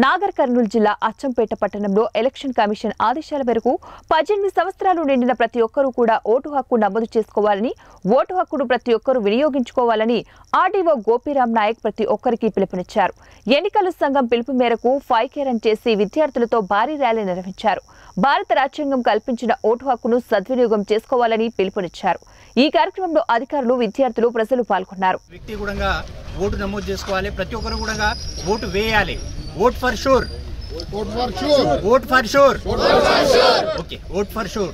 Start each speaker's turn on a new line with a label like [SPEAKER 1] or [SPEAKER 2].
[SPEAKER 1] నాగర్ కర్నూలు జిల్లా అచ్చంపేట పట్టణంలో election commission ఆదేశాల మేరకు పద్దెనిమిది సంవత్సరాలు నిండిన ప్రతి ఒక్కరూ కూడా ఓటు హక్కు నమోదు చేసుకోవాలని ఓటు హక్కును ప్రతి ఒక్కరూ వినియోగించుకోవాలని ఆర్డీఓ గోపీరామ్ నాయక్ ప్రతి ఒక్కరికి పిలుపునిచ్చారు. ఎన్నికల సంఘం పిలుపు మేరకు ఫైకేరన్ చేసి విద్యార్థులతో భారీ ర్యాలీ నిర్వహించారు. భారత రాజ్యాంగం కల్పించిన ఓటు హక్కును సద్వినియోగం చేసుకోవాలని పిలుపునిచ్చారు. ఈ కార్యక్రమంలో అధికారులు విద్యార్థులు ప్రజలు పాల్గొన్నారు.
[SPEAKER 2] ఓటు నమోదు చేసుకోవాలి. ప్రతి ఒక్కరు కూడా ఓటు వేయాలి. Vote for sure.
[SPEAKER 3] Vote for sure.
[SPEAKER 2] Vote for sure. Okay vote for sure.